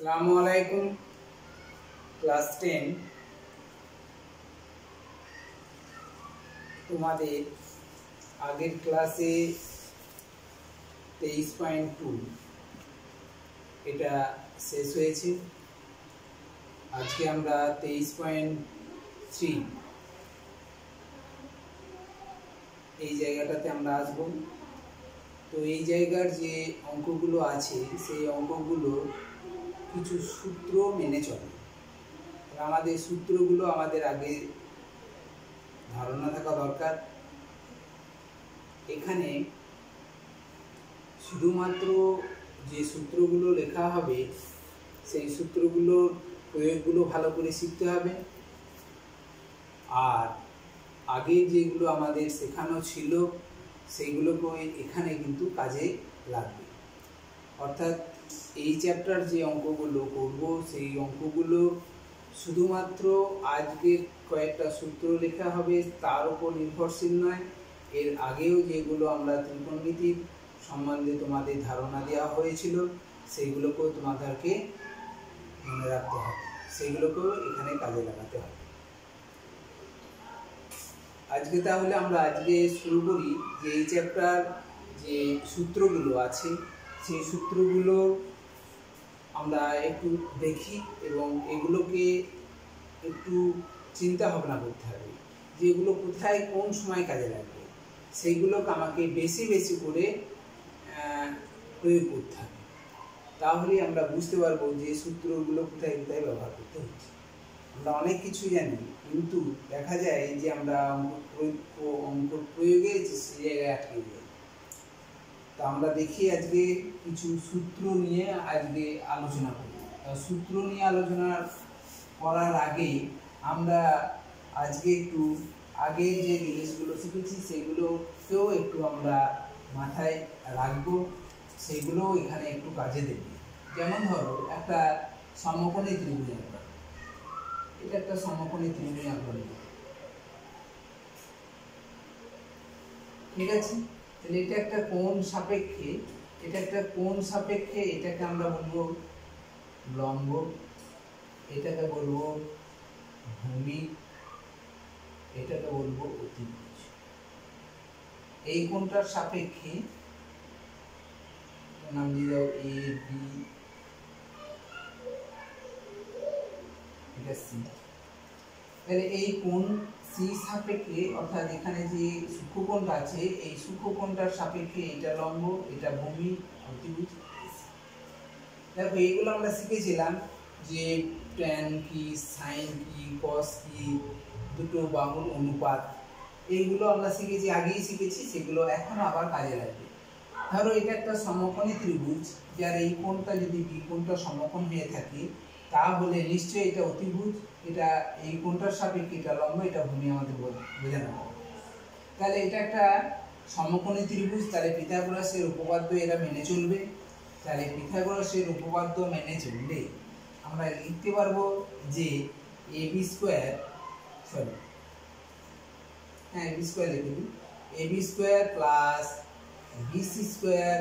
আসসালামু আলাইকুম। Class ten. তোমাদের আগের ক্লাসে তেইশ পয়েন্ট টু। এটা শেষ হয়েছে। আজকে আমরা তেইশ পয়েন্ট থ্রি। এই জায়গাটাতে আমরা আসব। তো এই জায়গার যে অঙ্কগুলো আছে, সেই অঙ্কগুলো কিছু সূত্র মেনে চলে। আমাদের সূত্রগুলো আমাদের আগে ধারণা থাকা দরকার। এখানে শুধুমাত্র যে সূত্রগুলো লেখা হবে, সেই সূত্রগুলোর প্রয়োগগুলো ভালো করে শিখতে হবে। আর আগে যেগুলো আমাদের শেখানো ছিল, সেইগুলোকে এখানে কিন্তু কাজে লাগবে। অর্থাৎ এই চ্যাপ্টার যে অঙ্কগুলো করব, সেই অঙ্কগুলো শুধুমাত্র আজকে কয়েকটা সূত্র লেখা হবে, তার উপর নির্ভরশীল নয়। এর আগেও যেগুলো আমরা ত্রিকোণমিতির সম্বন্ধে তোমাদের ধারণা দেওয়া হয়েছিল, সেইগুলোকেও তোমাদেরকে মনে রাখতে হবে। সেইগুলোকেও এখানে কাজে লাগাতে হবে। আজকে তাহলে আমরা আজকে শুরু করি যে এই চ্যাপ্টার যে সূত্রগুলো আছে, সেই সূত্রগুলো আমরা একটু দেখি এবং এগুলোকে একটু চিন্তা ভাবনা করতে হবে যে এগুলো কোথায় কোন সময় কাজে লাগবে। সেইগুলোকে আমাকে বেশি বেশি করে প্রয়োগ করতে হবে। তাহলে আমরা বুঝতে পারব যে সূত্রগুলো কোথায় কোথায় ব্যবহার করতে হচ্ছে। আমরা অনেক কিছু জানি, কিন্তু দেখা যায় যে আমরা অঙ্ক প্রয়োগ, অঙ্ক প্রয়োগে সে জায়গায় আটকে যাই তো আমরা দেখি আজকে কিছু সূত্র নিয়ে আজকে আলোচনা করি। সূত্র নিয়ে আলোচনা করার আগে আমরা আজকে একটু আগে যে জিনিসগুলো শিখেছি, সেগুলোকেও একটু আমরা মাথায় রাখব। সেগুলো এখানে একটু কাজে দেবে। যেমন ধরো, একটা সমকোণী ত্রিভুজ আঁকবা এটা একটা সমকোণী ত্রিভুজ আঁকবা ঠিক আছে? তাহলে এটা একটা কোণ সাপেক্ষে, এটা একটা কোণ সাপেক্ষে এটাকে আমরা বলব লম্ব, এটাকে বলব ভূমি, এটাকে বলব অতিভুজ। এই কোণটার সাপেক্ষে নাম দিয়ে দাও এ বি এটা সি তাহলে এই কোণ সি সাপেক্ষে, অর্থাৎ এখানে যে সূক্ষ্মকোণটা আছে, এই সূক্ষ্মকোণটার সাপেক্ষে এটা লম্ব, এটা ভূমি অতিভুজ দেখো, এইগুলো আমরা শিখেছিলাম যে ট্যান কি সাইন কি কস কি, দুটো বাহুর অনুপাত। এইগুলো আমরা শিখেছি, আগেই শিখেছি, সেগুলো এখন আবার কাজে লাগবে। ধরো, এটা একটা সমকোণী ত্রিভুজ, যার এই কোণটা যদি বি কোণটা সমকোণ হয়ে থাকে, তাহলে নিশ্চয়ই এটা অতিভুজ। এটা, এই কোনটার সাপেক্ষে এটা লম্ব, এটা ভূমি আমাদের বোঝানো হবে তাহলে এটা একটা সমকোণী ত্রিভুজ, তাহলে পিথাগোরাসের উপপাদ্য এরা মেনে চলবে। তাহলে পিথাগোরাসের উপপাদ্য মেনে চললে আমরা লিখতে পারব যে এ বি স্কোয়ার, সরি হ্যাঁ এ বি স্কোয়ার লিখে দিই। A B square plus BC square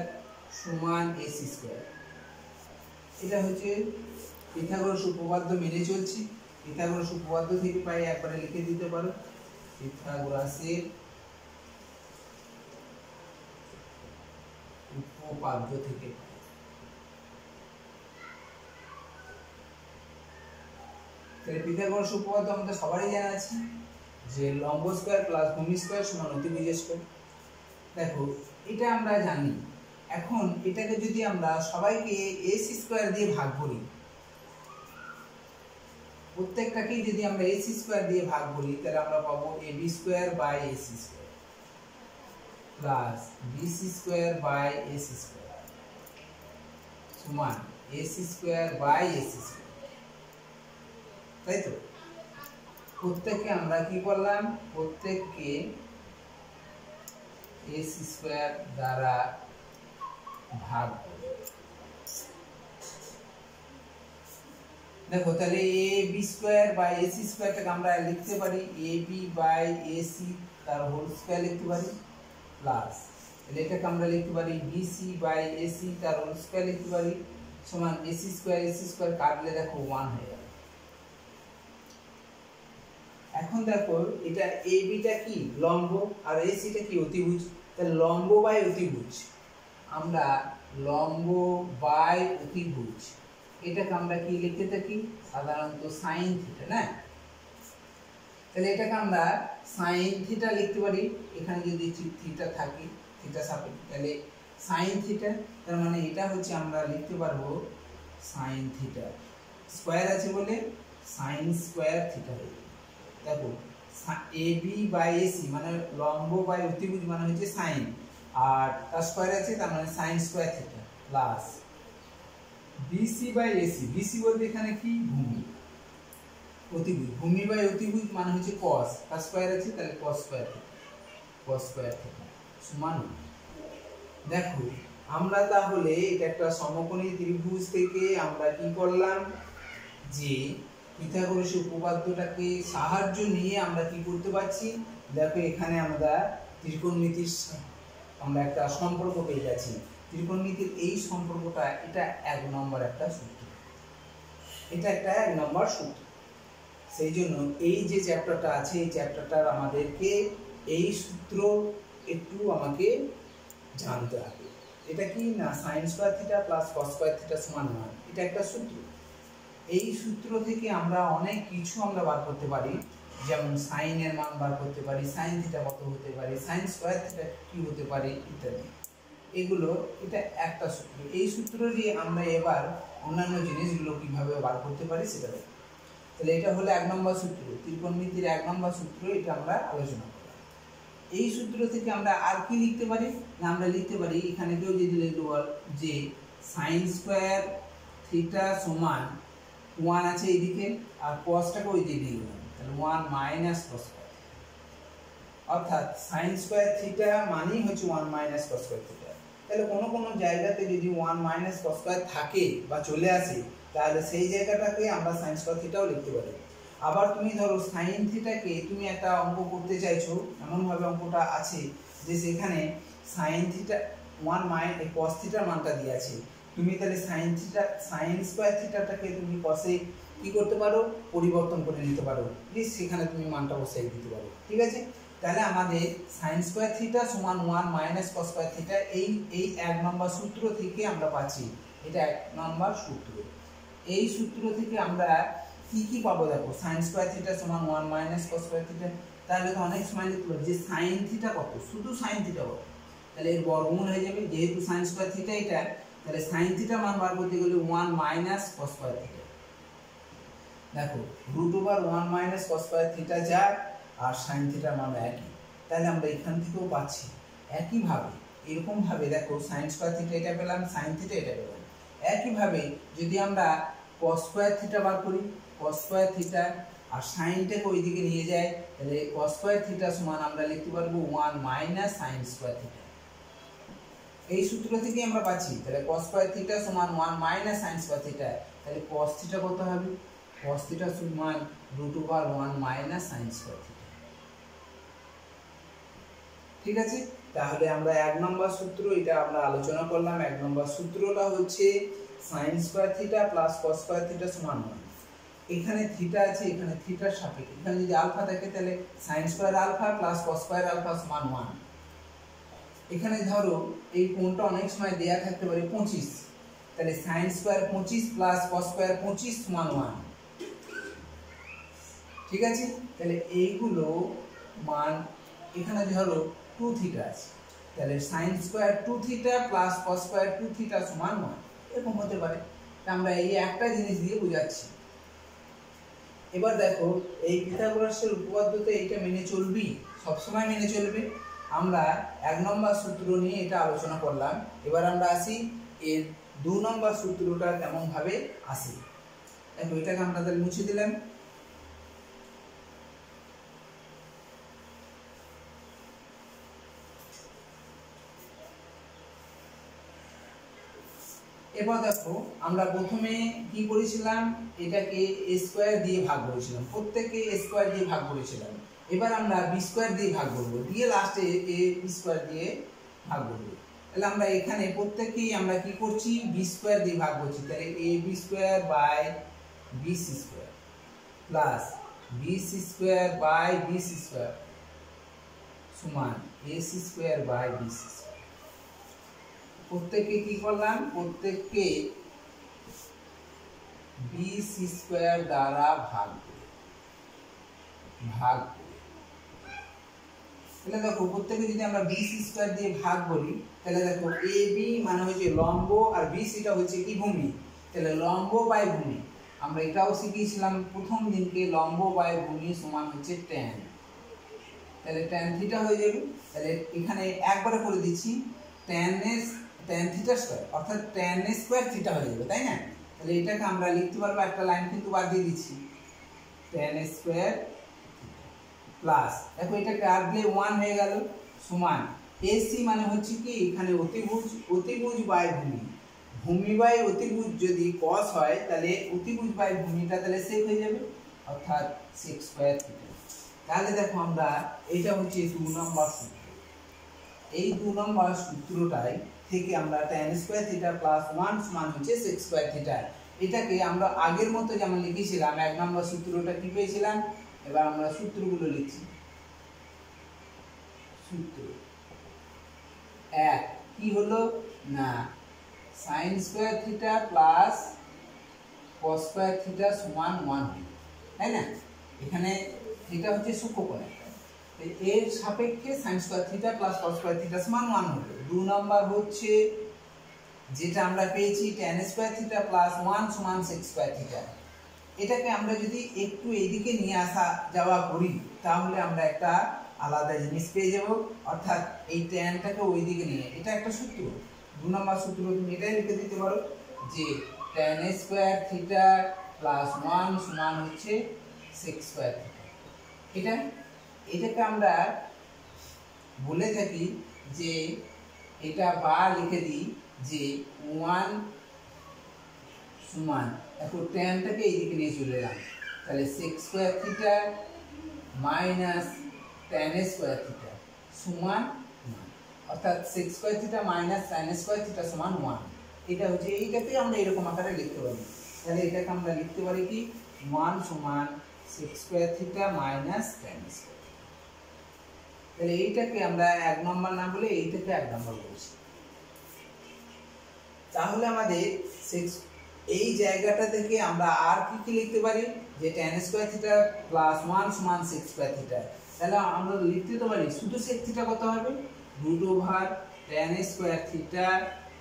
সমান এসি স্কোয়ার। এটা হচ্ছে পিথাগোরাস উপপাদ্য মেনে চলছি। পিথাগোরাস উপপাদ্য থেকে পাই, একবারে লিখে দিতে পারো। পিথাগোরাসের উপপাদ্য থেকে তাহলে পিথাগোরাস উপপাদ্য আমাদের সবারই জানা আছে, যে লম্ব স্কোয়ার প্লাস ভূমি স্কোয়ার সমান অতিভুজ স্কোয়ার। দেখো, এটা আমরা জানি। এখন এটাকে যদি আমরা সবাইকে এস স্কোয়ার দিয়ে ভাগ করি প্রত্যেকটাকেই যদি আমরা এসি স্কোয়ার দিয়ে ভাগ করি, তাহলে আমরা পাবো A B square by AC square. Plus BC square by AC square. সমান AC square by AC square. তাই তো? প্রত্যেককে আমরা কি করলাম? প্রত্যেককে এস স্কোয়ার দ্বারা ভাগ করব দেখো তাহলে A B square by AC স্কোয়ারটাকে আমরা লিখতে পারি এ বি বাই এসি তার হোল স্কোয়ার লিখতে পারি প্লাস তাহলে এটাকে আমরা লিখতে পারি বিসি বাই এসি তার হোল স্কোয়ার লিখতে পারি, সমান এসি স্কোয়ার এসি স্কোয়ার কাটলে দেখো ওয়ান হয়ে যাবে এখন দেখো, এটা এ বিটা কি? লম্ব, আর এসিটা কি? অতিভুজ। তাহলে লম্ব বাই অতিভুজ। আমরা লম্ব বাই অতিভুজ। এটাকে আমরা কি লিখতে থাকি? সাধারণত সাইন থিটা না? তাহলে এটাকে আমরা সাইন থিটা লিখতে পারি। এখানে যদি থিটা থাকে থিটা সাপেক্ষে, তাহলে সাইন থিটা তার মানে এটা হচ্ছে আমরা লিখতে পারব সাইন থিটা স্কোয়ার আছে বলে সাইন স্কোয়ার থিটা হয়ে দেখো এ বি বাই এসি মানে লম্ব বাই অতিভুজ মানে হচ্ছে সাইন আর তার স্কোয়ার আছে, তার মানে sine square theta plus BC by AC BC বলতে এখানে কি? ভূমি। অতিভুজ। ভূমি বাই অতিভুজ মানে হচ্ছে কস তার স্কোয়ার আছে, তাহলে কস স্কোয়ার কস স্কোয়ার সমান দেখো, আমরা তাহলে এটা একটা সমকোণী ত্রিভুজ থেকে আমরা কি করলাম? যে পিথাগোরাস উপপাদ্যটাকে সাহায্য নিয়ে আমরা কি করতে পারছি? দেখো, এখানে আমরা ত্রিকোণমিতির আমরা একটা সম্পর্ক পেয়ে যাচ্ছি। ত্রিকোণমিতির এই সম্পর্কটা এটা এক নম্বর একটা সূত্র। এটা একটা এক নম্বর সূত্র। সেই জন্য এই যে চ্যাপ্টারটা আছে, এই চ্যাপ্টারটার আমাদেরকে এই সূত্র একটু আমাকে জানতে হবে। এটা কি না sine square theta plus cos square theta সমান নয়? এটা একটা সূত্র। এই সূত্র থেকে আমরা অনেক কিছু আমরা বার করতে পারি। যেমন সাইনের মান বার করতে পারি সাইন থিটা কত হতে পারে সাইন স্কোয়ার থিটা কি হতে পারে, ইত্যাদি। এগুলো, এটা একটা সূত্র। এই সূত্র দিয়ে আমরা এবার অন্যান্য জিনিসগুলো কীভাবে বার করতে পারি সেটা দেখব। তাহলে এটা হলো এক নম্বর সূত্র, ত্রিকোণমিতির এক নম্বর সূত্র, এটা আমরা আলোচনা করলাম এই সূত্র থেকে আমরা আর কি লিখতে পারি? না, আমরা লিখতে পারি এখানে কেউ যদি লিখতে বল যে সাইন স্কোয়ার থিটা সমান ওয়ান আছে এইদিকে, আর কসটাকে ওই দিকে দিলাম। তাহলে ওয়ান মাইনাস কস অর্থাৎ সাইন স্কোয়ার থিটা মানেই হচ্ছে one minus cos square theta তাহলে কোনো কোনো জায়গাতে যদি ওয়ান মাইনাস কস স্কোয়ার থাকে বা চলে আসে, তাহলে সেই জায়গাটাকে আমরা সাইন স্কোয়ার লিখতে পারি। আবার তুমি ধরো সাইন থিটাকে তুমি একটা অঙ্ক করতে চাইছো, এমনভাবে অঙ্কটা আছে যে সেখানে sine theta one minus cos থিটার মানটা দিয়ে আছে। তুমি তাহলে সাইন থিটা সাইন স্কোয়ার থিটাটাকে তুমি কসে কী করতে পারো? পরিবর্তন করে নিতে পারো। প্লিজ সেখানে তুমি মানটা বসাই দিতে পারো। ঠিক আছে? তাহলে আমাদের সাইন স্কোয়ার থিটা সমান one minus cos square theta এই এই এক নম্বর সূত্র থেকে আমরা পাচ্ছি। এটা এক নম্বর সূত্র। এই সূত্র থেকে আমরা কি কি পাবো দেখো? সাইন স্কোয়ার থিটা সমান one minus cos square theta তাহলে তো অনেক সময় পারো যে সাইন থিটা কত? শুধু সাইন থিটা কত? তাহলে এর বর্গমূল হয়ে যাবে। যেহেতু সাইন স্কোয়ার থিটা এটা, তাহলে সাইন থিটা মান বার করতে গেলে one minus cos square theta দেখো root over one minus cos square theta যা আর সাইন থিটার মান একই। তাহলে আমরা এখান থেকেও পাচ্ছি একইভাবে, এরকমভাবে দেখো সাইন স্কোয়ার থিটা এটা পেলাম সাইন থিটা এটা পেলাম। একইভাবে যদি আমরা কস স্কোয়ার থিটা বার করি কস স্কোয়ার থিটা আর সাইনটাকে ওইদিকে নিয়ে যায়, তাহলে কস স্কোয়ার থিটা সমান আমরা লিখতে পারব one minus sine square theta এই সূত্র থেকে আমরা পাচ্ছি, তাহলে cos স্কয়ার থিটা সমান 1 মাইনাস sin স্কয়ার থিটা তাহলে cos থিটা কত হবে? cos থিটা সমান root over 1 minus sin square theta ঠিক আছে? তাহলে আমরা এক নম্বর সূত্র, এটা আমরা আলোচনা করলাম। এক নম্বর সূত্রটা হচ্ছে sin square theta plus cos square theta সমান 1 এখানে থিটা আছে, এখানে থিটার সাপেক্ষে। এখানে যদি আলফা থাকে তাহলে sin square alpha plus cos square alpha সমান 1 এখানে ধরো, এই কোণটা অনেক সময় দেয়া থাকতে পারে পঁচিশ। তাহলে সাইন স্কোয়ার পঁচিশ প্লাস কস স্কোয়ার পঁচিশ সমান ওয়ান ঠিক আছে? তাহলে এইগুলো মান, এখানে ধরো টু থিটা আছে। তাহলে sine square two theta plus cos square two theta সমান ওয়ান এরকম হতে পারে। আমরা এই একটা জিনিস দিয়ে বোঝাচ্ছি। এবার দেখো, এই পিথাগোরাসের উপপাদ্যতে এইটা মেনে চলবি, সবসময় মেনে চলবে। আমরা এক নম্বর সূত্র নিয়ে এটা আলোচনা করলাম। এবার আমরা আসি, এর দু নম্বর সূত্রটা কেমন ভাবে আসি? দেখো, এটাকে আমরা তাহলে মুছে দিলাম। এবার দেখো, আমরা প্রথমে কি করেছিলাম? এটাকে এ স্কোয়ার দিয়ে ভাগ করেছিলাম। প্রত্যেককে স্কোয়ার দিয়ে ভাগ করেছিলাম। এবার আমরা বি স্কোয়ার দিয়ে ভাগ করব। দিয়ে লাস্টে এ স্কোয়ার দিয়ে ভাগ করব। তাহলে আমরা এখানে প্রত্যেককেই আমরা কি করছি? বি স্কোয়ার দিয়ে ভাগ করছি। তাহলে A B square by B C square plus B C square by B C square সমান A C square by B C square প্রত্যেককে কি করলাম? প্রত্যেককে বি সি স্কোয়ার দ্বারা ভাগ ভাগ তাহলে দেখো প্রত্যেকে যদি আমরা বি সি স্কোয়ার দিয়ে ভাগ করি, তাহলে দেখো এ বি মানে হচ্ছে লম্ব আর বি সিটা হচ্ছে কি? ভূমি। তাহলে লম্ব বাই ভূমি। আমরা এটাও শিখিয়েছিলাম প্রথম দিনকে, লম্ব বাই ভূমি সমান হচ্ছে ট্যান তাহলে ট্যান থিটা হয়ে যাবে। তাহলে এখানে একবারে করে দিচ্ছি tan as tan theta square অর্থাৎ ট্যান স্কোয়ার থিটা হয়ে যাবে, তাই না? তাহলে এটাকে আমরা লিখতে পারব, একটা লাইন কিন্তু বাদ দিয়ে দিচ্ছি। ট্যান স্কোয়ার প্লাস দেখো এটাকে আর দিয়ে ওয়ান হয়ে গেল, সমান এসি মানে হচ্ছে কি, এখানে অতিভুজ অতিভুজ বাই ভূমি। ভূমি বাই অতিভুজ যদি কস হয়, তাহলে অতিভুজ বাই ভূমিটা তাহলে সেক হয়ে যাবে, অর্থাৎ সিক্স স্কোয়ার তাহলে দেখো আমরা এটা হচ্ছে দু নম্বর সূত্র। এই দু নম্বর সূত্রটাই থেকে আমরা tan square theta plus one সমান হচ্ছে সিক্স স্কোয়ার থিটা এটাকে আমরা আগের মতো যেমন লিখেছিলাম, এক নম্বর সূত্রটা কি পেয়েছিলাম? এবার আমরা সূত্রগুলো লিখছি সূত্র এক কি হলো? না। Sine square theta plus cos square theta সমান ওয়ান তাই না? এখানে থিটা হচ্ছে সূক্ষ্মকোণ। এর সাপেক্ষে sine square theta plus cos square theta সমান ওয়ান হলো। দু নম্বর হচ্ছে যেটা আমরা পেয়েছি tan square theta plus one সমান সিক্স স্কোয়ার থিটা এটাকে আমরা যদি একটু এইদিকে নিয়ে আসা যাওয়া করি, তাহলে আমরা একটা আলাদা জিনিস পেয়ে যাব। অর্থাৎ এই ট্যানটাকে ওই দিকে নিয়ে। এটা একটা সূত্র। দু নম্বর সূত্র তুমি এটাই লিখে দিতে পারো যে tan square theta plus one সমান হচ্ছে সিক্স স্কোয়ার থিটা এটা? এটাকে আমরা বলে থাকি যে এটা বা লিখে দিই যে ওয়ান সমান, এখন টেনটাকে এইদিকে নিয়ে চলে এলাম। তাহলে sec square theta minus tan square theta সমান অর্থাৎ sec square theta minus tan square theta সমান ওয়ান এটা হচ্ছে এইটাকে আমরা এরকম আকারে লিখতে পারি। তাহলে এটাকে আমরা লিখতে পারি কি? ওয়ান সমান sec square theta minus tan square তাহলে এইটাকে আমরা এক নম্বর না বলে এইটাকে এক নম্বর বলছি। তাহলে আমাদের এই জায়গাটা থেকে আমরা আর কি কি লিখতে পারি? যে tan square theta plus one সমান সিক্স স্কোয়ার থিটা তাহলে আমরা লিখতে তো পারি, শুধু সেক থিটা কত হবে? Root over tan square theta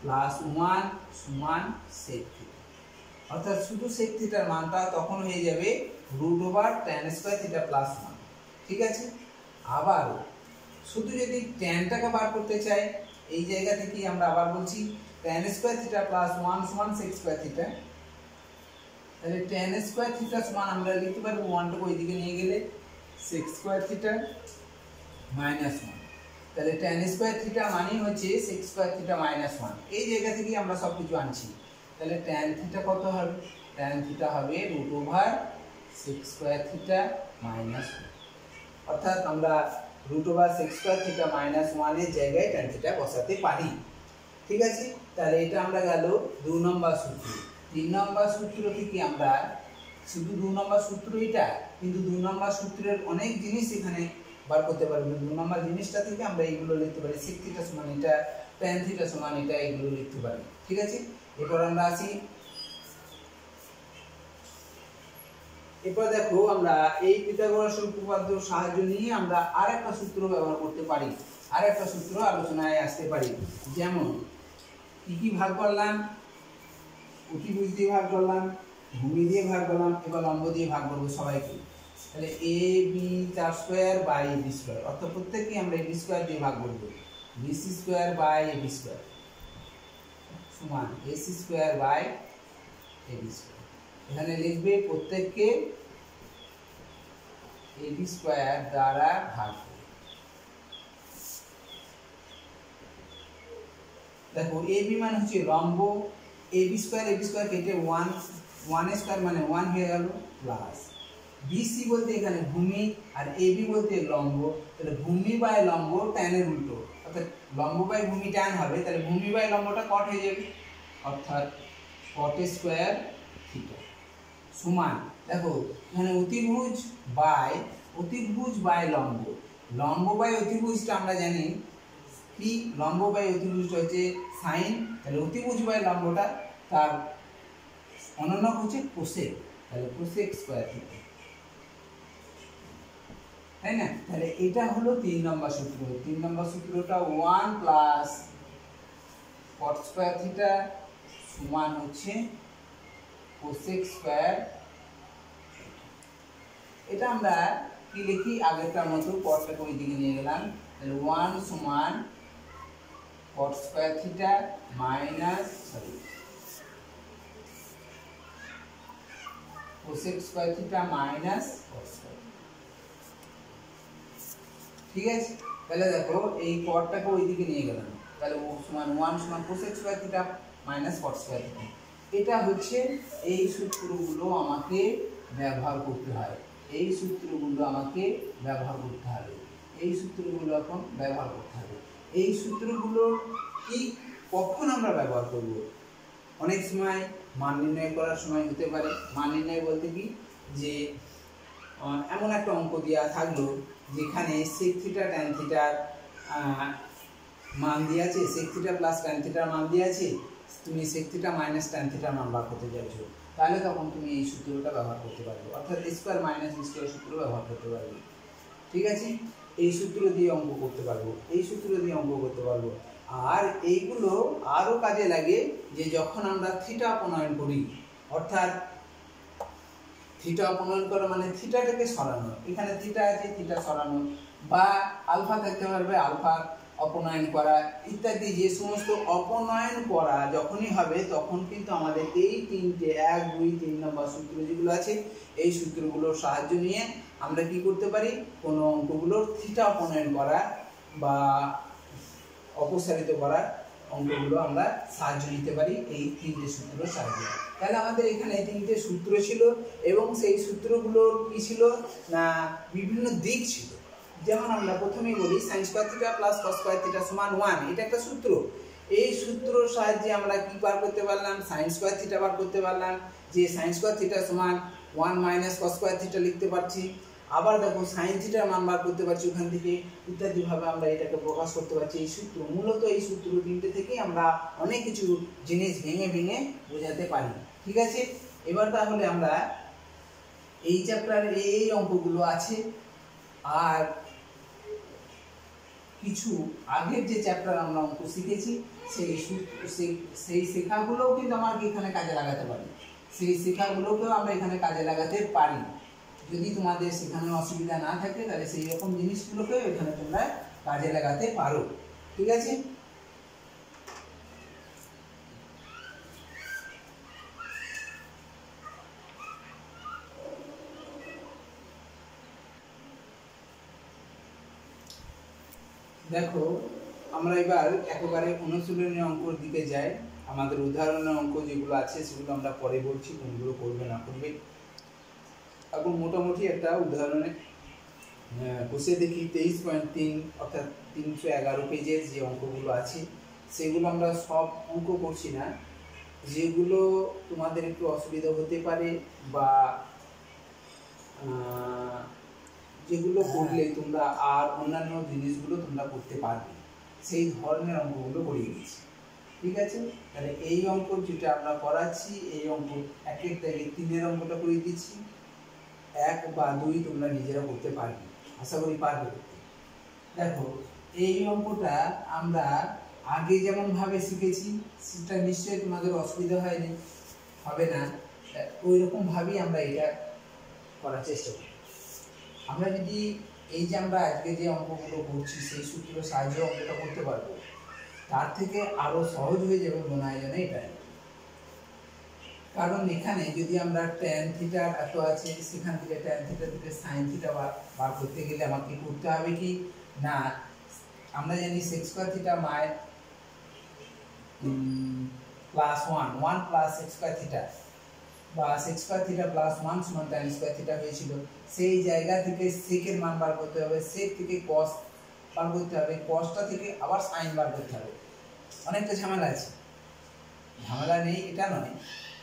plus one সমান সেক থিটা অর্থাৎ শুধু সেক থিটার মানটা তখন হয়ে যাবে root over tan square theta plus one ঠিক আছে? আবার শুধু যদি টেনটাকে বার করতে চাই, এই জায়গা থেকে আমরা আবার বলছি tan square theta plus one সমান সিক্স স্কোয়ার থিটা তাহলে টেন স্কোয়ার থিটা সমান আমরা লিখতে পারব ওয়ানটাকে ওইদিকে নিয়ে গেলে sec square theta minus one তাহলে টেন স্কোয়ার থিটা মানেই হচ্ছে sec square theta minus one এই জায়গা থেকেই আমরা সব কিছু আনছি। তাহলে টেন থিটা কত হবে? টেন থিটা হবে root over sec square theta minus one অর্থাৎ আমরা root over sec square theta minus ওয়ানের জায়গায় টেন থিটা বসাতে পারি। ঠিক আছে? তাহলে এটা আমরা গেল দু নম্বর সূত্র। তিন নম্বর সূত্র থেকে আমরা, শুধু দু নম্বর সূত্র এটা, কিন্তু দু নম্বর সূত্রের অনেক জিনিস এখানে বার করতে পারব। দু নম্বর জিনিসটা থেকে আমরা এইগুলো লিখতে পারি। থিটা সমান এটা থিটা সমান এটা এগুলো লিখতে পারি। ঠিক আছে? এরপর আমরা আসি এরপর দেখো আমরা এই পিথাগোরাস উপপাদ্য সাহায্য নিয়ে আমরা আর একটা সূত্র ব্যবহার করতে পারি আর একটা সূত্র আলোচনায় আসতে পারি। যেমন, কি কি ভাগ করলাম? অতিভুজ দিয়ে ভাগ করলাম, ভূমি দিয়ে ভাগ করলাম, এবার লম্ব দিয়ে ভাগ করব সবাইকে। তাহলে এ বি চার স্কোয়ার বাই বি স্কোয়ার অর্থাৎ প্রত্যেককে আমরা এ বি স্কোয়ার দিয়ে ভাগ করব। B C square by A B square সমান A C square by A B square এখানে লিখবে প্রত্যেককে এ বি স্কোয়ার দ্বারা ভাগ দেখো এ বি মানে হচ্ছে লম্ব A B square A B square কেটে ওয়ান ওয়ান স্কোয়ার মানে ওয়ান হয়ে গেল প্লাস বিসি বলতে এখানে ভূমি আর এ বি বলতে লম্ব। তাহলে ভূমি বাই লম্ব ট্যানের উল্টো। অর্থাৎ লম্ব বাই ভূমি টান হবে, তাহলে ভূমি বাই লম্বটা কট হয়ে যাবে। অর্থাৎ কট স্কোয়ার থিটা সমান। দেখো, এখানে অতিভুজ বাই অতিভুজ বাই লম্ব। লম্ব বাই অতিভুজটা আমরা জানি কি? লম্ব বাই অতিভুজটা হচ্ছে সাইন। তাহলে অতিভুজ বাই লম্বটা তার অনন্য হচ্ছে কোসেক। তাহলে কোসেক স্কোয়ার থিটা তাই না? তাহলে এটা হলো তিন নম্বর সূত্র। তিন নম্বর সূত্রটা one plus cot square theta সমান হচ্ছে কোসেক স্কোয়ার এটা আমরা কি লিখি? আগেরটার মতো কটটাকে ওই দিকে নিয়ে গেলাম। তাহলে ওয়ান সমান cot square theta minus sorry cosec square theta minus ঠিক আছে? তাহলে দেখো, এই কটটাকে ওই দিকে নিয়ে গেলাম। তাহলে ও সমান ওয়ান সমান cosec square theta minus cot square এটা হচ্ছে এই সূত্রগুলো আমাকে ব্যবহার করতে হয়। এই সূত্রগুলো আমাকে ব্যবহার করতে হবে। এই সূত্রগুলো এখন ব্যবহার করতে হবে। এই সূত্রগুলো কি কখন আমরা ব্যবহার করব? অনেক সময় মান নির্ণয় করার সময় হতে পারে। মান নির্ণয় বলতে কি? যে এমন একটা অঙ্ক দেওয়া থাকল যেখানে সেক থিটা ট্যান মান দিয়ে আছে। সেক থিটা প্লাস ট্যান থিটার মান দিয়ে আছে। তুমি সেক থিটা মাইনাস ট্যান থিটার মান বার করতে চাইছো। তাহলে তখন তুমি এই সূত্রটা ব্যবহার করতে পারবে। অর্থাৎ স্কোয়ার মাইনাস স্কোয়ার সূত্র ব্যবহার করতে পারবে। ঠিক আছে? এই সূত্র দিয়ে অঙ্ক করতে পারব। এই সূত্র দিয়ে অঙ্ক করতে পারব। আর এইগুলো আরও কাজে লাগে যে যখন আমরা থিটা অপনয়ন করি, অর্থাৎ থিটা অপনয়ন করা মানে থিটাটাকে সরানো। এখানে থিটা আছে থিটা সরানো। বা আলফা থাকতে পারবে আলফা অপনয়ন করা ইত্যাদি, যে সমস্ত অপনয়ন করা যখনই হবে, তখন কিন্তু আমাদের এই তিনটে, এক, দুই, তিন নম্বর সূত্র যেগুলো আছে, এই সূত্রগুলোর সাহায্য নিয়ে আমরা কি করতে পারি? কোনো অঙ্কগুলোর থিটা অপনয়ন করা বা অপসারিত করা অঙ্কগুলো আমরা সাহায্য নিতে পারি এই তিনটে সূত্রের সাহায্যে। তাহলে আমাদের এখানে তিনটে সূত্র ছিল এবং সেই সূত্রগুলোর কী ছিল? না, বিভিন্ন দিক ছিল। যেমন আমরা প্রথমেই বলি sine square theta plus cos square theta সমান ওয়ান এটা একটা সূত্র। এই সূত্রর সাহায্যে আমরা কি বার করতে পারলাম? সাইন স্কোয়ার থিটা বার করতে পারলাম। যে সাইন স্কোয়ার থিটা সমান one minus cos square theta লিখতে পারছি। আবার দেখো সাইন থিটার মান বার করতে পারছি ওখান থেকে। ইত্যাদিভাবে আমরা এটাকে প্রকাশ করতে পারছি। এই সূত্র, মূলত এই সূত্র তিনটে থেকেই আমরা অনেক কিছু জিনিস ভেঙে ভেঙে বোঝাতে পারি। ঠিক আছে? এবার তাহলে আমরা এই চ্যাপ্টারের এই অঙ্কগুলো আছে। আর কিছু আগের যে চ্যাপ্টার আমরা অঙ্ক শিখেছি, সেই সেই শেখাগুলোও কিন্তু আমাকে এখানে কাজে লাগাতে পারি। সেই শেখাগুলোকেও আমরা এখানে কাজে লাগাতে পারি। যদি তোমাদের সেখানে অসুবিধা না থাকে, তাহলে সেই রকম জিনিসগুলোকেও এখানে তোমরা কাজে লাগাতে পারো। ঠিক আছে? দেখো, আমরা এবার একেবারে অনুশীলনী অঙ্কর দিকে যাই। আমাদের উদাহরণের অঙ্ক যেগুলো আছে, সেগুলো আমরা পরে বলছি, কোনগুলো করবে না করবে। এখন মোটামুটি একটা উদাহরণে বসে দেখি তেইশ পয়েন্ট তিন, অর্থাৎ তিনশো এগারো পেজের যে অঙ্কগুলো আছে, সেগুলো আমরা সব অঙ্ক করছি না। যেগুলো তোমাদের একটু অসুবিধা হতে পারে বা যেগুলো করলে তোমরা আর অন্যান্য জিনিসগুলো তোমরা করতে পারবে। সেই ধরনের অঙ্কগুলো করিয়ে দিচ্ছি ঠিক আছে? তাহলে এই অঙ্ক যেটা আমরা করাচ্ছি, এই অঙ্ক এক এক থেকে তিনের অঙ্কটা করিয়ে দিচ্ছি। এক বা দুই তোমরা নিজেরা করতে পারবে। আশা করি পারবে দেখো, এই অঙ্কটা আমরা আগে যেমন ভাবে শিখেছি, সেটা নিশ্চয়ই তোমাদের অসুবিধা হয়নি, হবে না। ওই রকম ভাবেই আমরা এটা করার চেষ্টা করি। আমরা যদি এই যে আমরা আজকে যে অঙ্কগুলো করছি, সেই সূত্রের সাহায্যে অঙ্কটা করতে পারব, তার থেকে আরও সহজ হয়ে যাবে মনে হয় যেন এটা কারণ এখানে যদি আমরা ট্যান থিটার এত আছে, সেখান থেকে ট্যান থিটা থেকে সাইন থিটা বার করতে গেলে আমাকে করতে হবে কি? না, আমরা জানি সেক্স স্কোয়ার থিটা মায়ের plus one one plus sec square theta বা sec square theta plus one সমান ট্যান স্কোয়ার থিটা হয়েছিল, সেই জায়গা থেকে সেকের মান বার করতে হবে সেক থেকে কস বার করতে হবে কসটা থেকে আবার সাইন বার করতে হবে। অনেকটা ঝামেলা আছে। ঝামেলা নেই, এটা নয়।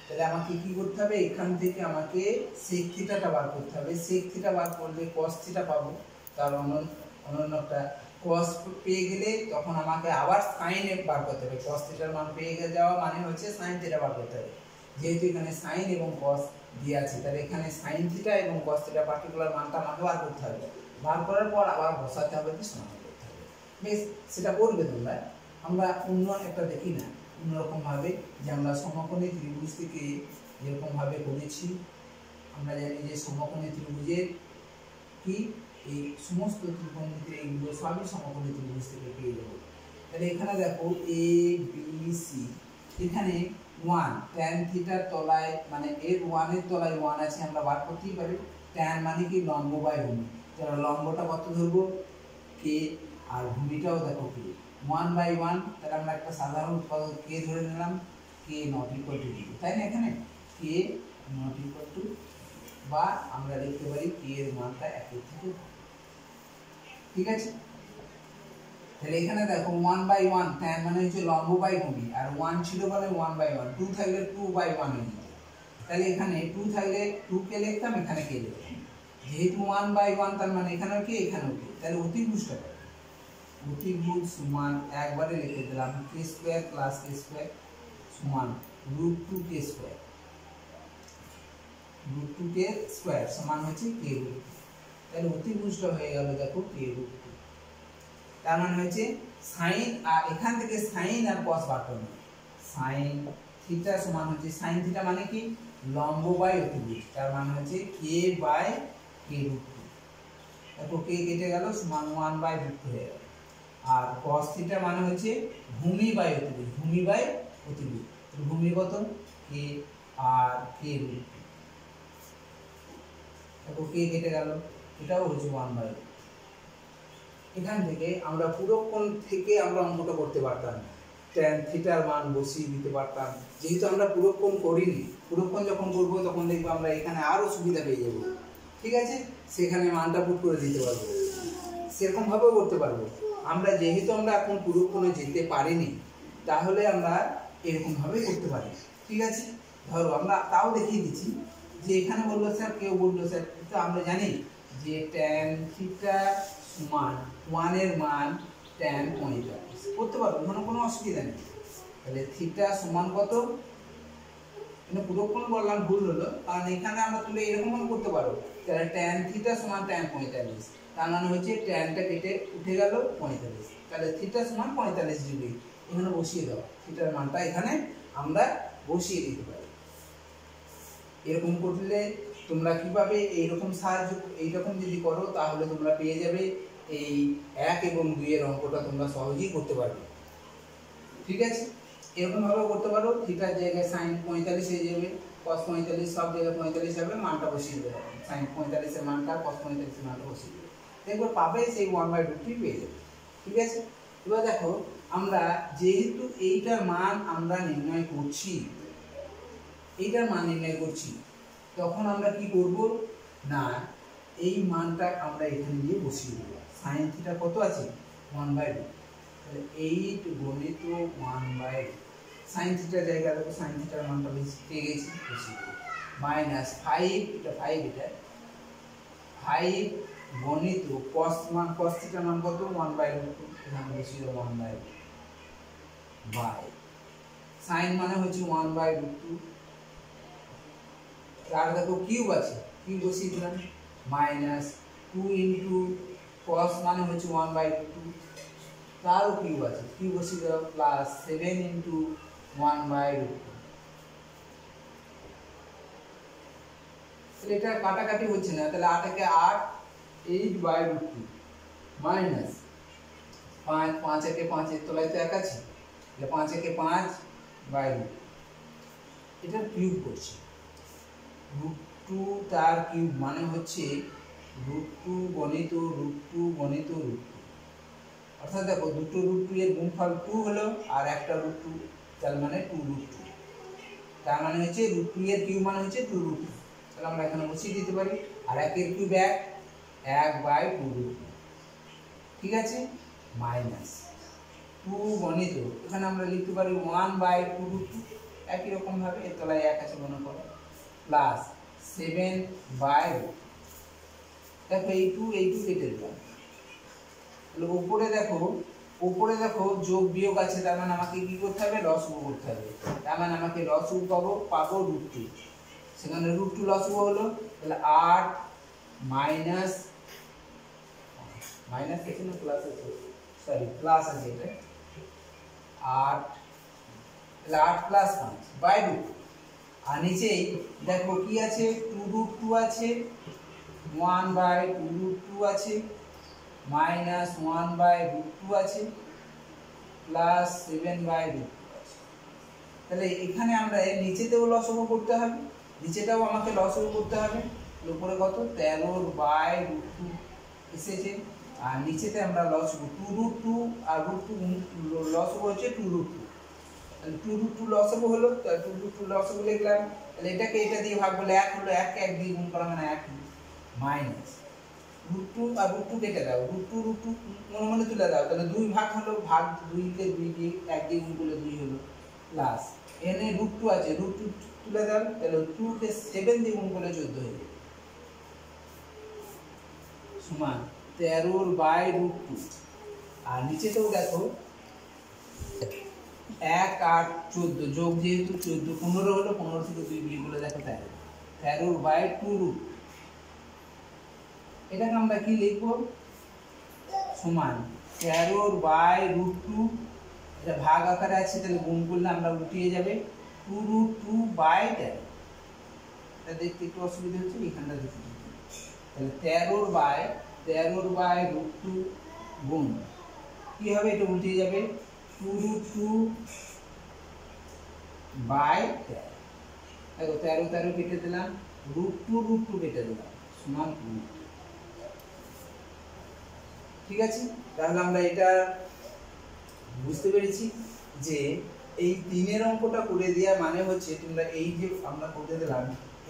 তাহলে আমাকে কি করতে হবে? এখান থেকে আমাকে সেক থিটাটা বার করতে হবে। সেক থিটা বার করলে কস থিটা পাবো। তার অনন্য অনন্যটা কস পেয়ে গেলে তখন আমাকে আবার সাইন বার করতে হবে। কস থিটার মান পেয়ে যাওয়া মানে হচ্ছে সাইন থিটা বার করতে হবে। যেহেতু এখানে সাইন এবং কস দিয়ে আছে, তাহলে এখানে সাইন থিটা এবং কস থিটা পার্টিকুলার মানটা আমাকে বার করতে হবে। বার করার পর আবার বসাতে হবে যে সমান করতে হবে। বেশ, সেটা করবে তোমরা। আমরা অন্য একটা দেখি না, অন্যরকম ভাবে যে আমরা সমকোণী ত্রিভুজ থেকে যেরকমভাবে করেছি। আমরা জানি যে সমকোণী ত্রিভুজের কি? এই সমস্ত ত্রিকোণমিতি এইগুলো সবই সমকোণী ত্রিভুজ থেকে পেয়ে যাব। তাহলে এখানে দেখো এ বি সি এখানে ওয়ান ট্যান থিটার তলায় মানে এর ওয়ানের তলায় ওয়ান আছে, আমরা বার করতেই পারি। ট্যান মানে কি? লম্ব বাই ভূমি। তাহলে লম্বটা কত ধরবো? কে আর ভূমিটাও দেখো কে ওয়ান বাই ওয়ান তাহলে আমরা একটা সাধারণ উৎপাদক কে ধরে নিলাম। কে নট ইকুয়াল টু তাই না এখানে? কে নট ইকুয়াল টু বা আমরা লিখতে পারি কে এর মানটা একের থেকে ঠিক আছে? তাহলে এখানে দেখো ওয়ান বাই ওয়ান ট্যান মানে হচ্ছে লম্ব বাই ভূমি আর ওয়ান ছিল বলে ওয়ান বাই ওয়ান টু থাকলে টু বাই ওয়ান তাহলে এখানে টু থাকলে টু কে লিখতাম, এখানে কে লিখতাম? যেহেতু ওয়ান বাই ওয়ান তার মানে এখানেও কে এখানেও কে। তাহলে অতিভুজটা কত অতিভুজ সমান একবারে লিখে দিলাম K square plus K square সমান root two K square root two K square সমান হচ্ছে কে রুট তাহলে অতিভুজটা হয়ে গেল, দেখো কে রুট তার মানে হচ্ছে সাইন আর এখান থেকে সাইন আর কস বার করবে সাইন থিটা সমান হচ্ছে সাইন থিটা মানে কি? লম্ব বাই অতিভুজ তার মানে হচ্ছে কে বাই কে রুট দেখো কে কেটে গেল, সমান ওয়ান বাই রুট হয়ে গেল। আর কস থিটা মানে হচ্ছে ভূমি বাই অতিভুজ ভূমি বাই অতিভুজ ভূমি কত? কে আর কে রুট দেখো কে কেটে গেল, এটাও হচ্ছে ওয়ান বাই এখান থেকে আমরা পুরোক্ষণ থেকে আমরা অঙ্কটা করতে পারতাম। ট্যান থিটার মান বসিয়ে দিতে পারতাম। যেহেতু আমরা পুরোক্ষণ করিনি, পুরোক্ষণ যখন করব তখন দেখব আমরা এখানে আরও সুবিধা পেয়ে যাব। ঠিক আছে? সেখানে মানটা পুট করে দিতে পারব। সেরকমভাবেও করতে পারব। আমরা যেহেতু আমরা এখন পুরোক্ষণে যেতে পারিনি, তাহলে আমরা এরকমভাবে করতে পারি। ঠিক আছে? ধরো আমরা তাও দেখিয়ে দিচ্ছি যে এখানে বলল স্যার, কেউ বলল স্যার। তো আমরা জানি যে ট্যান থিটা সমান ওয়ানের মান ট্যান পঁয়তাল্লিশ করতে পারব কোনো কোনো অসুবিধা নেই। তাহলে থিটা সমান কত? কিন্তু পুরোক্ষণ বললাম, ভুল হলো। কারণ এখানে আমরা তুলে এরকম করতে পারো। তাহলে ট্যান থিটা সমান ট্যান পঁয়তাল্লিশ তার মানে হচ্ছে ট্যানটা কেটে উঠে গেল পঁয়তাল্লিশ। তাহলে থিটা সমান পঁয়তাল্লিশ ডিগ্রি এখানে বসিয়ে দেওয়া থিটার মানটা এখানে আমরা বসিয়ে দিতে পারি। এরকম করলে তোমরা কীভাবে এইরকম সাহায্য, এইরকম যদি করো, তাহলে তোমরা পেয়ে যাবে এই এক এবং দুইয়ের অঙ্কটা তোমরা সহজেই করতে পারবে। ঠিক আছে? এরকম ভাবে করতে পারো। থিটার জায়গায় সাইন পঁয়তাল্লিশ হয়ে যাবে কস পঁয়তাল্লিশ, সব জায়গায় পঁয়তাল্লিশ হবে, মানটা বসিয়ে দেবে। সাইন পঁয়তাল্লিশের মানটা কস পঁয়তাল্লিশের মানটা বসিয়ে দেবে। দেখবে পাবে সেই ওয়ান বাই রুটটি পেয়ে যাবে। ঠিক আছে? এবার দেখো, আমরা যেহেতু এইটার মান আমরা নির্ণয় করছি, এইটার মান নির্ণয় করছি তখন আমরা কি করব? না, এই মানটা আমরা এখানে দিয়ে বসিয়ে দেবো। সাইন থিটা কত আছে? ওয়ান বাই রুট তাহলে এইট গণিত ওয়ান বাই সাইন থিটার জায়গা দেখো সাইন থিটার মানটা পেয়ে গেছি, বসিয়ে দেবো। মাইনাস ফাইভ এটা ফাইভ এটা ফাইভ গণিত কস মান কস থিটার মান কত? ওয়ান বাই টু এখানে বসিয়ে দেবো ওয়ান বাই বাই সাইন মানে হচ্ছে ওয়ান বাই রুট টু আর দেখো কিউব আছে। কিউব বসিয়ে দিলাম। মাইনাস টু ইন্টু কস মানে হচ্ছে ওয়ান বাই টু তারও কিউব আছে। কিউব বসিয়ে দিলাম plus seven into one by root two এটা কাটাকাটি হচ্ছে না। তাহলে আটাকে আট eight by root two minus পাঁচ পাঁচ একে পাঁচের তলায় তো এক আছে। তাহলে পাঁচ একে পাঁচ বাই রুট এটা কিউব করছি। রুট টু তার কিউব মানে হচ্ছে রুট টু গণিত রুট টু গণিত রুট টু। অর্থাৎ দেখো, দুটো রুট টু এর গুণফল টু হলো আর একটা রুট টু, তার মানে টু রুট টু। তার মানে হচ্ছে রুট টু এর কিউব মানে হচ্ছে টু রুট টু। তাহলে আমরা এখানে বসিয়ে দিতে পারি। আর একের কিউব এক এক বাই টু রুট টু। ঠিক আছে? মাইনাস টু গণিত। এখানে আমরা লিখতে পারি one by two root two. একই রকমভাবে, এর তলায় এক আছে মনে করো। প্লাস সেভেন বাই দেখো এই টু এই টু কেটে দিলাম। তাহলে উপরে দেখো উপরে দেখো যোগ বিয়োগ আছে, তার মানে আমাকে কি করতে হবে? লস করতে হবে। তার মানে আমাকে লস পাবো পাবো রুট টু সেখানে রুট টু লস হলো। তাহলে আট মাইনাস মাইনাস আছে না প্লাস আছে? সরি প্লাস আছে এটা। আট তাহলে আট প্লাস পাঁচ বাই রুট আর নিচেই দেখো কি আছে? টু রুট টু আছে one by two root two আছে minus one by root two আছে plus seven by root two আছে। তাহলে এখানে আমরা নিচেতেও লসগু করতে হবে, নিচেটাও আমাকে লসগু করতে হবে। উপরে কত? তেরোর বাই রুট টু এসেছে। আর নিচেতে আমরা লস টু রুট টু আর রুট টু লসগু হচ্ছে টু রুট টু তাহলে টু রুট টু লসগু হলো, তাহলে টু রুট টু লসগু লিখলাম তাহলে এটাকে এটা দিয়ে ভাগ করলে এক হলো এক এক দিয়ে গুণ করা মানে এক মাইনাস রুট টু আর রুট টু কেটে দাও। রুট টু রুট টু মনে মনে তুলে দাও। তাহলে দুই ভাগ হলো, ভাগ দুইকে দুই দিয়ে এক দিয়ে গুণ করলে দুই হলো প্লাস এনে রুট টু আছে রুট টু তুলে দাও। তাহলে টুকে সেভেন দিয়ে গুণ করলে চোদ্দ হয়ে যাবে। সমান তেরোর বাই রুট টু আর নিচেতেও দেখো এক, আট, চোদ্দ। যোগ যেহেতু চোদ্দ, পনেরো হলো, পনেরো থেকে দুই বিয়ে করলে দেখো তেরো। তেরোর বাই টু রুট। এটাকে আমরা কি লিখব? সমান। তেরোর বাই রুট টু, এটা ভাগ আকারে আছে, তাহলে গুণ করলে আমরা উঠিয়ে যাবে টু রুট টু বাই তেরো। এটা দেখতে একটু অসুবিধা হচ্ছে এখানটা দেখতে তাহলে তেরোর বাই তেরোর বাই রুট টু গুণ। কি হবে? এটা উল্টে যাবে টু টু বাই তেরো তেরো তেরো কেটে দিলাম। রুট টু রুট টু কেটে দিলাম। সমান ঠিক আছে? তাহলে আমরা এটা বুঝতে পেরেছি যে এই তিনের অঙ্কটা করে দেওয়া মানে হচ্ছে তোমরা এই যে আমরা করতে দিলাম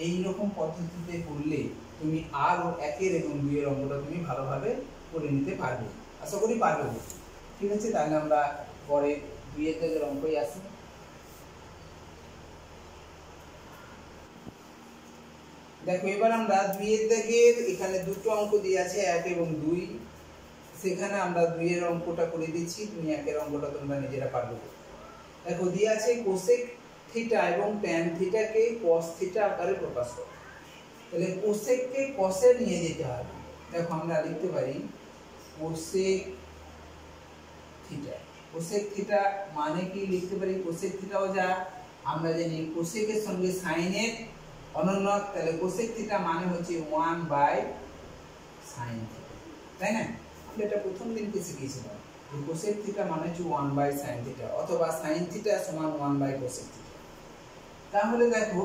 এই রকম পদ্ধতিতে করলে তুমি আর ও একের এবং দুইয়ের অঙ্কটা তুমি ভালোভাবে করে নিতে পারবে। আশা করি পারবে। ঠিক আছে? তাহলে আমরা পরে দুইয়ের দাগের অঙ্কই আসি দেখো, এবার আমরা দুইয়ের দাগের এখানে দুটো অঙ্ক দিয়ে আছে, এক এবং দুই। সেখানে আমরা দুইয়ের অঙ্কটা করে দিচ্ছি, তুমি একের অঙ্কটা তোমরা নিজেরা পারবে। দেখো, দিয়ে আছে কোসেক থিটা এবং ট্যান থিটাকে কস থিটা আকারে প্রকাশ করো। তাহলে কোসেককে কসে নিয়ে যেতে হবে। দেখো, আমরা লিখতে পারি কোসেক থিটা কোসেক থিটা মানে কি লিখতে পারি? কোসেক থিটাও যা। আমরা জানি কোসেকের সঙ্গে সাইনের অনন্য। তাহলে কোসেক থিটা মানে হচ্ছে ওয়ান বাই সাইন তাই না? আমরা এটা প্রথম দিনকে শিখেছিলাম কোসেক থিটা মানে হচ্ছে ওয়ান বাই সাইন থিটা অথবা সাইন থিটা সমান ওয়ান বাই কোসেক থিটা তাহলে দেখো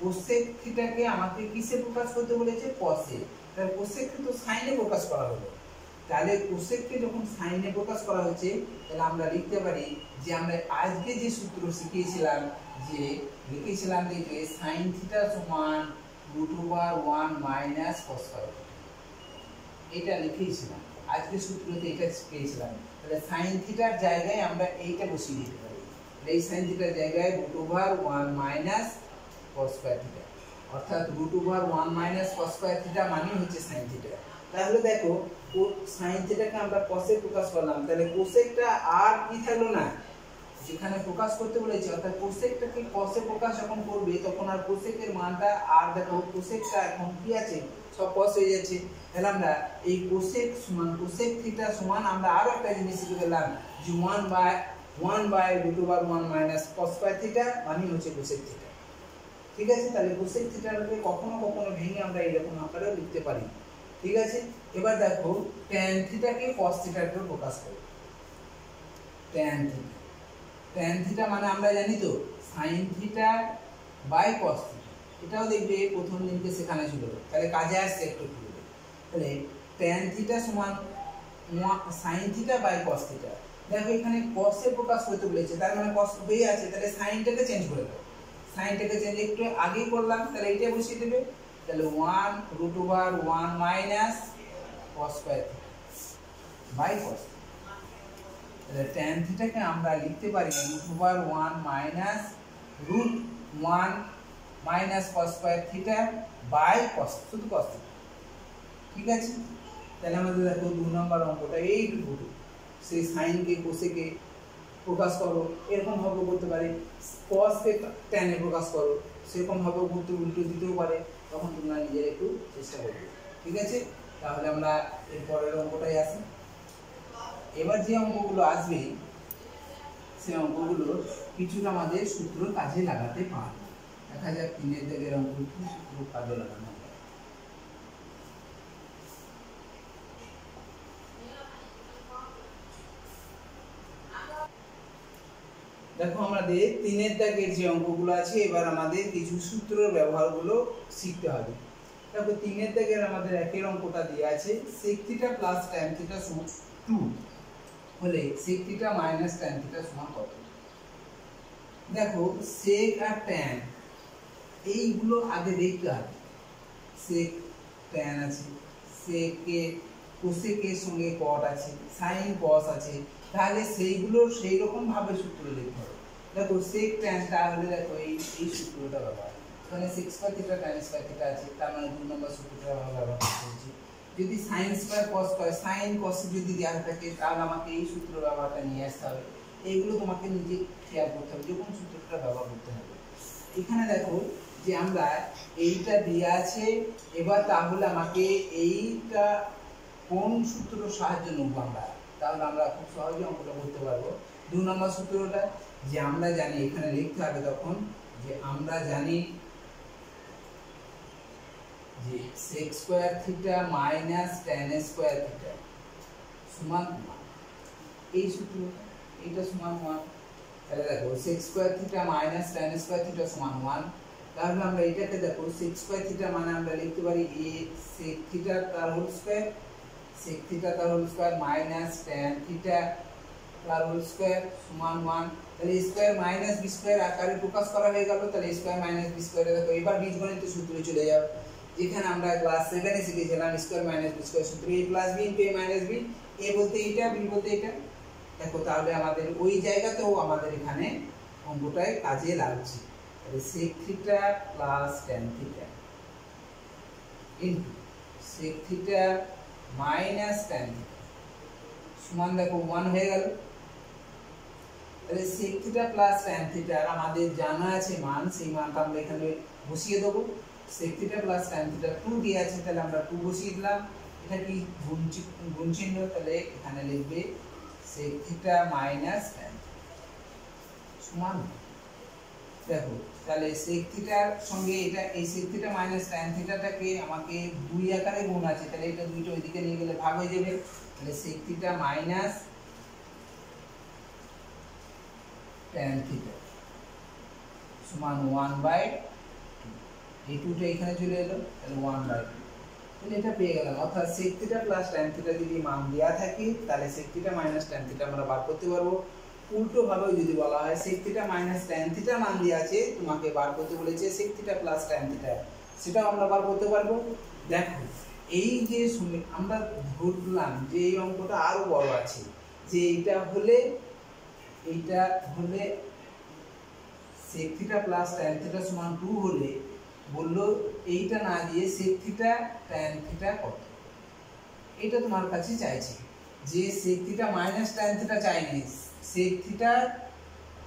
কোসেক থিটাকে আমাকে কিসে প্রকাশ করতে বলেছে? কসে তাহলে কোসেককে তো সাইনে প্রকাশ করা হলো। তাহলে কোসেককে যখন সাইনে প্রকাশ করা হচ্ছে তাহলে আমরা লিখতে পারি যে আমরা আজকে যে সূত্র শিখিয়েছিলাম যে লিখেছিলাম যে সাইন থিটা সমান root over one minus cos এটা লিখেছিলাম। আজকে সূত্রতে এটা পেয়েছিলাম তাহলে সাইন থিটার জায়গায় আমরা এইটা বসিয়ে দিতে পারি। এই সাইন থিটার জায়গায় root over one minus cos square theta অর্থাৎ root over one minus cos square theta মানে হচ্ছে সাইন থিটা তাহলে দেখো সাইন থিটাকে আমরা কসে প্রকাশ করলাম, তাহলে কোসেকটা আর কি থাকল না? যেখানে প্রকাশ করতে বলেছে, অর্থাৎ কোসেকটাকে কসে প্রকাশ যখন করবে, তখন আর কোসেকের মানটা আর দেখো কোসেকটা এখন কি আছে? সব কস হয়ে যাচ্ছে। তাহলে আমরা এই কোসেক সমান কোসেক থিটা সমান আমরা আরও একটা জিনিস শিখে গেলাম, যে one by one by root over one minus cos by theta মানে হচ্ছে কোসেক থিটা ঠিক আছে? তাহলে কোসেক থিটাকে কখনো কখনো ভেঙে আমরা এরকম আকারেও লিখতে পারি। ঠিক আছে? এবার দেখো ট্যান থিটাকে কস থিটাকে প্রকাশ করো। ট্যান থিটা ট্যান থিটা মানে আমরা জানি তো sine theta by cos theta এটাও দেখবে প্রথম দিনকে সেখানে ছিল। তাহলে কাজে আসছে একটু একটু তাহলে ট্যান থিটা সমান sine theta by cos theta দেখো এখানে কসে প্রকাশ করতে বলেছে, তার মানে কস হয়ে আছে, তাহলে সাইনটাকে চেঞ্জ করে দাও। সাইনটাকে চেঞ্জ একটু আগে করলাম, তাহলে এইটা বসিয়ে দেবে। তাহলে one root over one minus square by cos তাহলে ট্যান থিটাকে আমরা লিখতে পারি root over one minus root one minus cos square theta by cos শুধু কস ঠিক আছে? তাহলে আমাদের দেখো দু নম্বর অঙ্কটা এইটুকু সেই সাইনকে কোসেকে প্রকাশ করো। এরকম ভাবে করতে পারে। কসকে ট্যানে প্রকাশ করো। সেরকম ভাবে করতে উল্টো দিতেও পারে। তখন তোমরা নিজের একটু চেষ্টা করবে। ঠিক আছে? তাহলে আমরা এর পরের অঙ্কটাই আসি। এবার যে অঙ্কগুলো আসবে, সে অঙ্কগুলো কিছুটা আমাদের সূত্র কাজে লাগাতে পারবে দেখা যাক তিনের দিকের অঙ্ক কি সূত্র কাজে লাগানো দেখো, আমাদের তিনের দাগের যে অঙ্কগুলো আছে, এবার আমাদের কিছু সূত্র ব্যবহারগুলো শিখতে হবে। দেখো তিনের দাগের আমাদের একের অঙ্কটা দেওয়া আছে, sec theta plus tan theta সমান 2 হলে sec theta minus tan theta সমান কত? দেখো, sec আর tan, এইগুলো আগে দেখতে হবে। sec tan আছে cosec এর সঙ্গে cot আছে, sin cos আছে, তাহলে সেইগুলো সেই রকম ভাবে সূত্র লিখতে হবে। দেখো, sec tan তাহলে দেখো এই এই সূত্রটা ব্যবহার এখানে six square theta time square theta আছে, তার মানে দুই নম্বর সূত্রটা আমরা ব্যবহার করছি। যদি sine square cos square sine cos যদি দেওয়া থাকে, তাহলে আমাকে এই সূত্র ব্যবহারটা নিয়ে আসতে হবে। এইগুলো তোমাকে নিজে খেয়াল করতে হবে, যে কোন সূত্রটা ব্যবহার করতে হবে। এখানে দেখো যে আমরা এইটা দিয়ে আছে, এবার তাহলে আমাকে এইটা কোন সূত্র সাহায্য নেব আমরা? তাহলে আমরা খুব সহজে অঙ্কটা করতে পারব। দু নম্বর সূত্রটা, যে আমরা জানি, এখানে লিখতে হবে তখন যে আমরা জানি যে sec square theta minus tan square theta সমান 1 এই সূত্রটা, এটা সমান 1 তাহলে দেখো, sec square theta minus tan square theta সমান 1 তাহলে আমরা এটাকে দেখো, sec স্কয়ার থিটা মানে আমরা লিখতে পারি a, sec থিটা তার হোল স্কয়ার sec থিটা তার whole square minus tan theta তার হোল স্কয়ার সমান 1 তাহলে স্কয়ার মাইনাস বি স্কয়ার আকারে প্রকাশ করা হয়ে গেল, তাহলে স্কয়ার মাইনাস বি স্কয়ারে দেখো, এবার বীজগণিত সূত্রে চলে যাও। যেখানে আমরা ক্লাস 7 এ শিখেছিলাম স্কয়ার মাইনাস বি স্কয়ার সূত্র a plus b into a minus b, a বলতে এটা, b বলতে এটা। দেখো তাহলে আমাদের ওই জায়গাতেও আমাদের এখানে অঙ্কটায় কাজে লাগছে। তাহলে sec theta plus tan theta into sec theta minus tan theta সমান দেখো 1 হয়ে গেল। তাহলে sec theta plus tan theta আমাদের জানা আছে মান, সেই মানটা আমরা এখানে বসিয়ে দেবো। Sec theta plus tan theta 2 দিয়ে আছে, তাহলে আমরা 2 বসিয়ে দিলাম। এটা কি গুণ চিহ্ন তাহলে এখানে লিখবে sec থিটা মাইনাস tan সমান? দেখো, তাহলে sec থিটার সঙ্গে এটা, এই sec থিটা মাইনাস tan থিটাটাকে আমাকে দুই আকারে গুণ আছে। তাহলে এটা দুইটা ওইদিকে নিয়ে গেলে ভাগ হয়ে যাবে। তাহলে sec theta minus tan theta সমান 1 বাই এই টুটা এখানে চলে এলো, তাহলে 1 বাই তাহলে এটা পেয়ে গেলাম। অর্থাৎ থিটা প্লাস tan থিটা যদি মান দেওয়া থাকে, তাহলে থিটা মাইনাস tan থিটা আমরা বার করতে পারব। উল্টো ভাবে যদি বলা হয়, sec theta minus tan theta মান দেওয়া আছে, তোমাকে বার করতে বলেছে থিটা প্লাস tan থিটা সেটাও আমরা বার করতে পারব। দেখো, এই যে আমরা ধরলাম যে এই অঙ্কটা আরও বড় আছে, যে এইটা হলে এইটা হলে থিটা প্লাস tan থিটা সমান 2 হলে বলল, এইটা না দিয়ে sec থিটা tan থিটা কত? এটা তোমার কাছে চাইছে যে sec theta minus tan theta চাইনি sec theta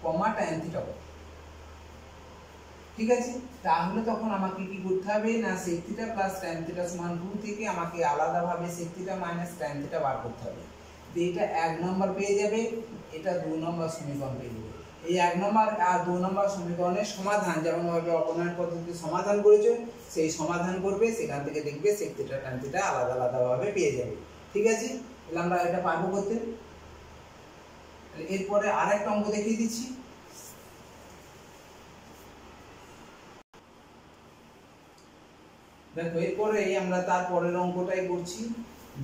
comma tan theta কত? ঠিক আছে? তাহলে তখন আমাকে কি করতে হবে? না sec theta plus tan theta সমান 2 থেকে আমাকে আলাদাভাবে sec theta minus tan theta বার করতে হবে। এটা এক নম্বর পেয়ে যাবে, এটা দু নম্বর সমীকরণ পেয়ে যাবে। এই এক নম্বর আর দু নম্বর সমীকরণের সমাধান, যেমন ভাবে অপনয়ন পদ্ধতি সমাধান করেছে, সেই সমাধান করবে, সেখান থেকে দেখবে sec থিটা আলাদা আলাদাভাবে পেয়ে যাবে। ঠিক আছে? তাহলে আমরা এটা পারব করতে। এরপরে আরেকটা অঙ্ক দেখিয়ে দিচ্ছি। দেখো এরপরে আমরা তার পরের অঙ্কটাই করছি,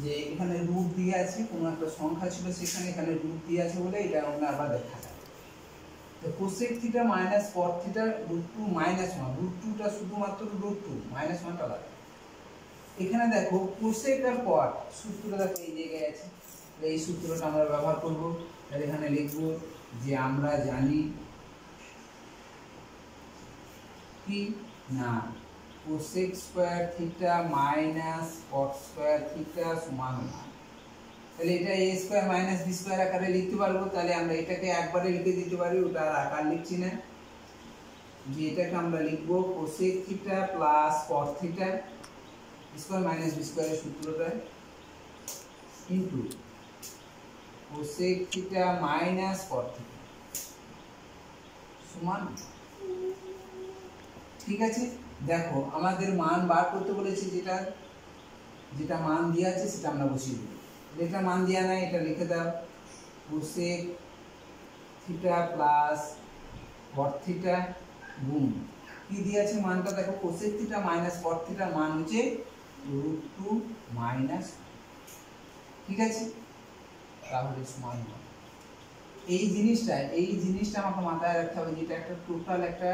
যে এখানে রুট দিয়ে আছে, কোনো একটা সংখ্যা ছিল সেখানে এখানে রুট দিয়ে আছে বলে এটা আমরা আবার দেখা যায় তো cosec theta minus cot theta root two minus one root টুটা শুধুমাত্র রুট টু মাইনাস ওয়ানটা আলাদা এখানে দেখো কোসেক আর সূত্রটা দেখো এই জায়গায় আছে। এই সূত্রটা আমরা ব্যবহার করব। তাহলে এখানে লিখব যে আমরা জানি কি? না cosec square theta minus cot square theta সমান তাহলে এটা A square minus B square আকারে লিখতে পারব, তাহলে আমরা এটাকে একবারে লিখে দিতে পারি, ওটা আর আকার লিখছি না। যে এটাকে আমরা লিখব cosec theta plus cot theta square minus B স্কোয়ারের সূত্রটা। Into cosec theta minus cot theta সমান ঠিক আছে? দেখো, আমাদের মান বার করতে বলেছে যেটা যেটা মান দেওয়া আছে সেটা আমরা বসিয়ে দেবো যেটা মান দেওয়া নাই, এটা লিখে দাও। Cosec theta plus cot theta গুণ। কি দিয়েছে মানটা? দেখো কোসেক থিটা মাইনাস কট থিটার মান হচ্ছে রুট টু মাইনাস ঠিক আছে? তাহলে সমান এই জিনিসটা এই জিনিসটা আমাকে মাথায় রাখতে হবে, যেটা একটা টোটাল একটা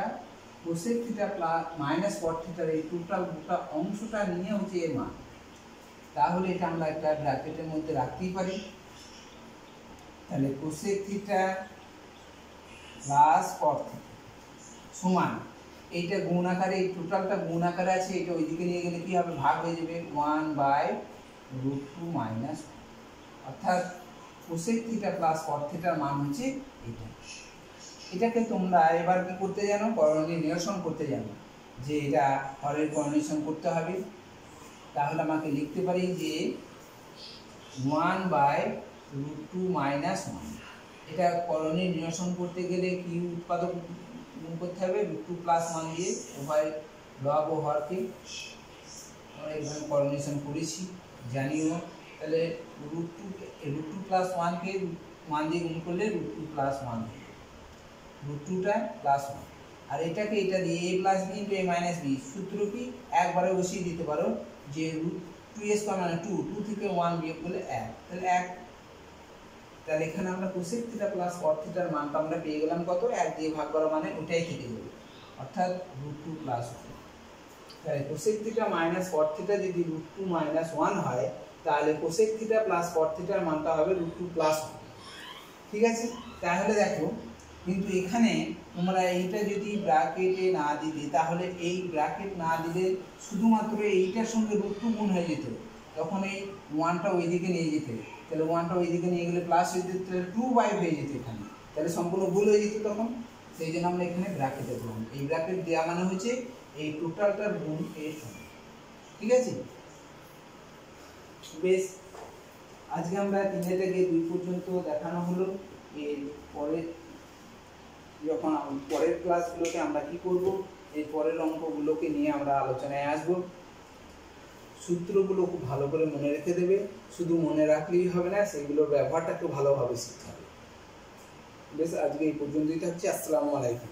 cosec theta plus minus cot থিটার এই টোটাল গোটা অংশটা নিয়ে হচ্ছে এর মান। তাহলে এটা আমরা একটা ব্র্যাকেটের মধ্যে রাখতেই পারি। তাহলে কোসেক থিটা প্লাস কট সমান। এইটা গুণ আকারে, এই টোটালটা গুণ আকারে আছে, এটা ওইদিকে নিয়ে গেলে কি হবে? ভাগ হয়ে যাবে one by root two minus অর্থাৎ কোসেক থিটা প্লাস কট থিটার মান হচ্ছে এটা এটাকে তোমরা এবার কি করতে জানো? করণীয় নিরসন করতে জানো। যে এটা হরের করণীয় করতে হবে। তাহলে আমাকে লিখতে পারি যে one by root two minus one এটা করণীয় নিরসন করতে গেলে কি উৎপাদক গুণ করতে হবে? রুট টু প্লাস ওয়ান দিয়ে উভয় লব ও হরকে আমরা এখানে করণীয় করেছি, জানিও। তাহলে root two root two plus ওয়ানকে ওয়ান দিয়ে গুণ করলে root two plus one root টুটা প্লাস ওয়ান আর এটাকে এটা দিয়ে A plus B into A minus B সূত্র কি একবারে বসিয়ে দিতে পারো যে রুট টু এ স্কোয়ার মানে টু টু থেকে ওয়ান বিয়োগ করলে এক। তাহলে এক। তাহলে এখানে আমরা কোসেক থিটা প্লাস কট থিটার মানটা আমরা পেয়ে গেলাম কত? এক দিয়ে ভাগ করা মানে ওটাই থেকে যাবে অর্থাৎ রুট টু প্লাস তাহলে cosec theta minus cot theta যদি রুট টু মাইনাস ওয়ান হয়, তাহলে কোসেক থিটা প্লাস কট থিটার মানটা হবে রুট টু প্লাস ঠিক আছে? তাহলে দেখো কিন্তু এখানে তোমরা এইটা যদি ব্র্যাকেটে না দিতে, তাহলে এই ব্র্যাকেট না দিলে শুধুমাত্র এইটার সঙ্গে রুট গুণ হয়ে যেত। তখন এই ওয়ানটা ওইদিকে নিয়ে যেতে। তাহলে ওয়ানটা ওইদিকে নিয়ে গেলে প্লাস হয়ে যেত, তাহলে টু বাই হয়ে যেত এখানে। তাহলে সম্পূর্ণ ভুল হয়ে যেত তখন। সেই জন্য আমরা এখানে ব্র্যাকেটে দিলাম। এই ব্র্যাকেট দেওয়া মানে হচ্ছে এই টোটালটার গুণ এর সঙ্গে ঠিক আছে? বেশ। আজকে আমরা তিনটে থেকে দুই পর্যন্ত দেখানো হলো। এর পরে যখন পরের ক্লাসগুলোতে আমরা কি করব? এই পরের অঙ্কগুলোকে নিয়ে আমরা আলোচনায় আসব। সূত্রগুলো খুব ভালো করে মনে রেখে দেবে। শুধু মনে রাখলেই হবে না, সেগুলোর ব্যবহারটাকে ভালোভাবে শিখতে হবে। বেশ, আজকে এই পর্যন্তই থাকছি। আসসালামু আলাইকুম।